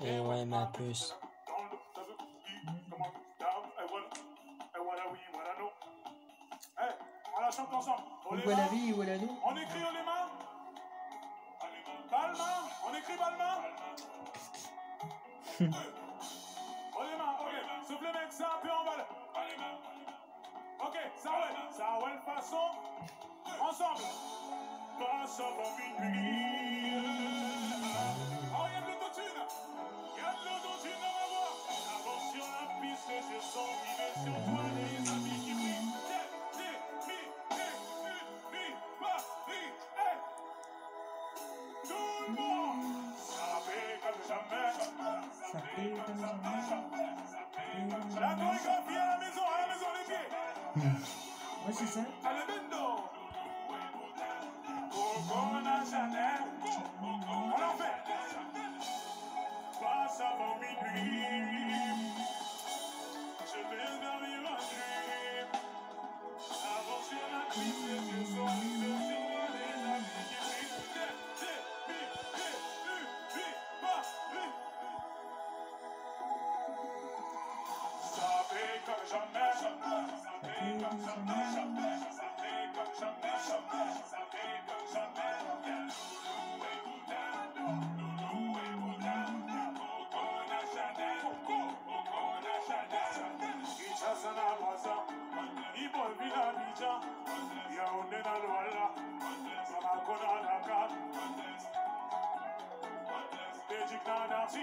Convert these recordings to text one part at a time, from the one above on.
Et ouais, ma puce. Donc, voilà vie, voilà nous. Eh, on écrit les mains. Balmain, on écrit Balmain. On les mains, ok. Souffle les mecs, ça, puis on va. Ok, Sarwell, Sarwell, façon. Ensemble. Passe en vie. Vivre sur toi Belgique na Darcy,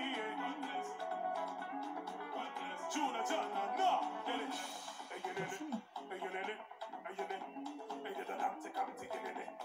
Jonathan na na, Yele, Eyelele, Eyelele, Eyele, Eyele, Dante, Kamti, Yelele, Rakataka, Tante,